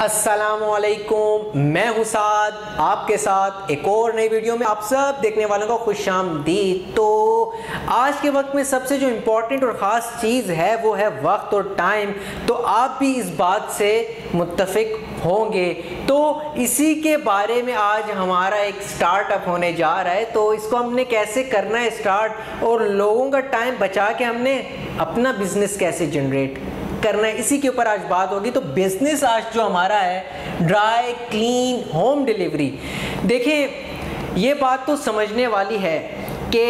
असलकुम मैं हूँ साद, आपके साथ एक और नई वीडियो में आप सब देखने वालों को खुश आमदी तो आज के वक्त में सबसे जो इम्पोर्टेंट और ख़ास चीज़ है, वो है वक्त और टाइम तो आप भी इस बात से मुतफिक होंगे। तो इसी के बारे में आज हमारा एक स्टार्टअप होने जा रहा है। तो इसको हमने कैसे करना है स्टार्ट और लोगों का टाइम बचा के हमने अपना बिज़नेस कैसे जनरेट करना है। इसी के ऊपर आज बात होगी। तो बिज़नेस आज जो हमारा है ड्राई क्लीन होम डिलीवरी देखिए, ये बात तो समझने वाली है कि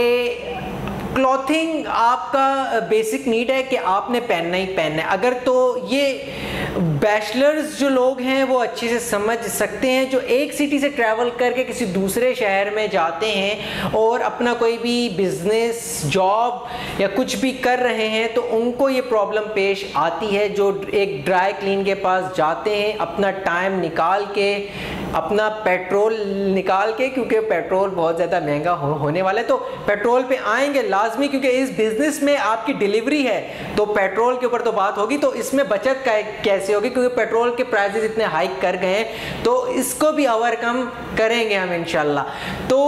क्लॉथिंग आपका बेसिक नीड है कि आपने पहनना ही पहनना है। अगर तो ये बैचलर्स जो लोग हैं, वो अच्छे से समझ सकते हैं, जो एक सिटी से ट्रैवल करके किसी दूसरे शहर में जाते हैं और अपना कोई भी बिज़नेस जॉब या कुछ भी कर रहे हैं तो उनको ये प्रॉब्लम पेश आती है, जो एक ड्राई क्लीन के पास जाते हैं, अपना टाइम निकाल के अपना पेट्रोल निकाल के क्योंकि पेट्रोल बहुत ज़्यादा महँगा हो, होने वाला है तो पेट्रोल पे आएँगे लाजमी क्योंकि इस बिज़नेस में आपकी डिलीवरी है। तो पेट्रोल के ऊपर तो बात होगी तो इसमें बचत कैसे होगी? क्योंकि पेट्रोल के प्राइजेस इतने हाइक कर गए हैं तो इसको भी ओवरकम करेंगे हम इनशाला तो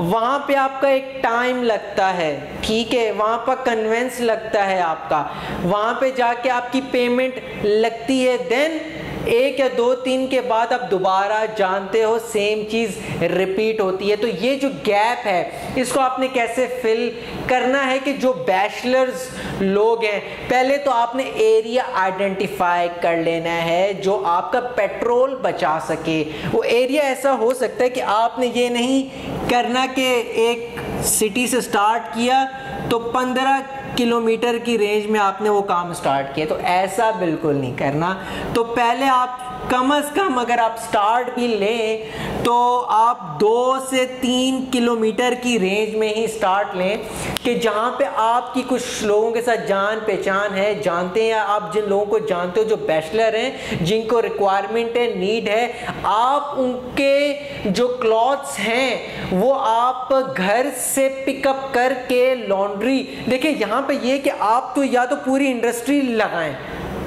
वहाँ पे आपका एक टाइम लगता है ठीक है? वहाँ पर कन्वेंस लगता है आपका। वहाँ पे जाके आपकी पेमेंट लगती है देन एक या दो तीन के बाद आप दोबारा जानते हो सेम चीज़ रिपीट होती है। तो ये जो गैप है, इसको आपने कैसे फिल करना है कि जो बैचलर्स लोग हैं, पहले तो आपने एरिया आइडेंटिफाई कर लेना है जो आपका पेट्रोल बचा सके। वो एरिया ऐसा हो सकता है कि आपने ये नहीं करना कि एक सिटी से स्टार्ट किया तो पंद्रह किलोमीटर की रेंज में आपने वो काम स्टार्ट किया तो ऐसा बिल्कुल नहीं करना। तो पहले आप कम अज़ कम अगर आप स्टार्ट भी लें तो आप दो से तीन किलोमीटर की रेंज में ही स्टार्ट लें कि जहाँ पे आपकी कुछ लोगों के साथ जान पहचान है, जानते हैं आप जिन लोगों को जानते हो जो बैचलर हैं, जिनको रिक्वायरमेंट है नीड है, आप उनके जो क्लॉथ्स हैं, वो आप घर से पिकअप करके लॉन्ड्री देखिए यहाँ पे ये कि आप तो या तो पूरी इंडस्ट्री लगाएँ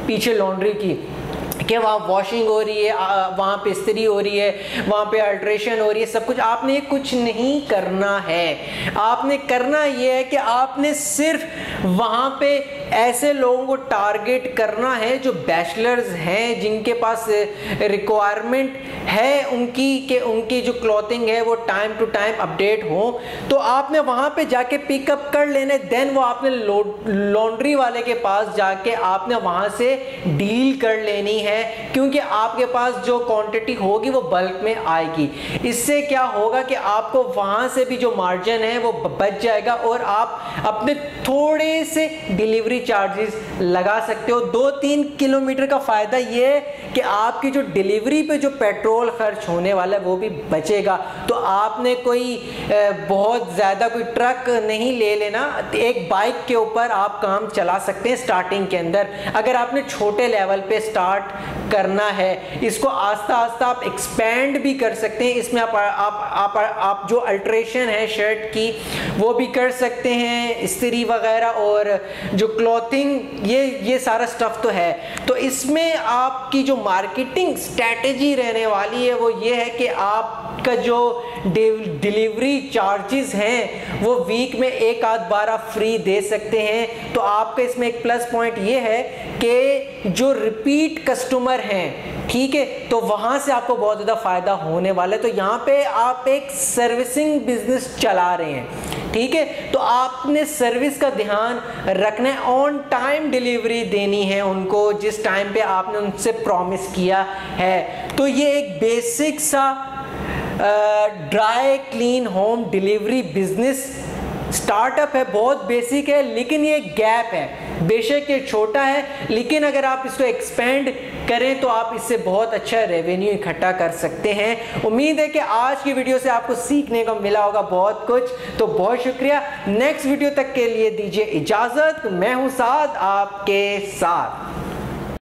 पीछे लॉन्ड्री की। कि वहाँ वॉशिंग हो रही है वहाँ पे इस्त्री हो रही है, वहाँ पे अल्ट्रेशन हो रही है, सब कुछ आपने कुछ नहीं करना है। आपने करना ये है कि आपने सिर्फ़ वहाँ पे ऐसे लोगों को टारगेट करना है जो बैचलर्स हैं, जिनके पास रिक्वायरमेंट है उनकी, कि उनकी जो क्लॉथिंग है वो टाइम टू टाइम अपडेट हो। तो आपने वहाँ पे जाके पिकअप कर लेने देन वो आपने लॉन्ड्री वाले के पास जाके आपने वहाँ से डील कर लेनी है, क्योंकि आपके पास जो क्वांटिटी होगी वो बल्क में आएगी। इससे क्या होगा कि आपको वहाँ से भी जो मार्जिन है वो बच जाएगा और आप अपने थोड़े से डिलीवरी चार्जेस लगा सकते हो। दो तीन किलोमीटर का फ़ायदा ये है कि आपकी जो डिलीवरी पे जो पेट्रोल खर्च होने वाला है वो भी बचेगा। तो आपने कोई बहुत ज़्यादा कोई ट्रक नहीं ले लेना, एक बाइक के ऊपर आप काम चला सकते हैं स्टार्टिंग के अंदर। अगर आपने छोटे लेवल पे स्टार्ट करना है। इसको आस्ता आस्ता आप एक्सपेंड भी कर सकते हैं। इसमें आप आप आप, आप जो अल्ट्रेशन है शर्ट की वो भी कर सकते हैं। इस्त्री वगैरह और जो क्लॉथिंग ये ये सारा स्टफ़ तो है। तो इसमें आपकी जो मार्केटिंग स्ट्रेटजी रहने वाली है वो ये है कि आपका जो डिलीवरी चार्जेस हैं वो वीक में एक आध बार आप फ्री दे सकते हैं। तो आपका इसमें एक प्लस पॉइंट ये है कि जो रिपीट कस्टमर हैं, ठीक है? तो वहाँ से आपको बहुत ज़्यादा फ़ायदा होने वाला है। तो यहाँ पे आप एक सर्विसिंग बिज़नेस चला रहे हैं, ठीक है? तो आपने सर्विस का ध्यान रखना है। ऑन टाइम डिलीवरी देनी है उनको, जिस टाइम पे आपने उनसे प्रॉमिस किया है। तो ये एक बेसिक सा dry clean home delivery business startup है। बहुत बेसिक है, लेकिन ये गैप है। बेशक ये छोटा है, लेकिन अगर आप इसको एक्सपेंड करें तो आप इससे बहुत अच्छा रेवेन्यू इकट्ठा कर सकते हैं। उम्मीद है कि आज की वीडियो से आपको सीखने को मिला होगा बहुत कुछ। तो बहुत शुक्रिया। नेक्स्ट वीडियो तक के लिए दीजिए इजाज़त। मैं हूँ साथ आपके साथ।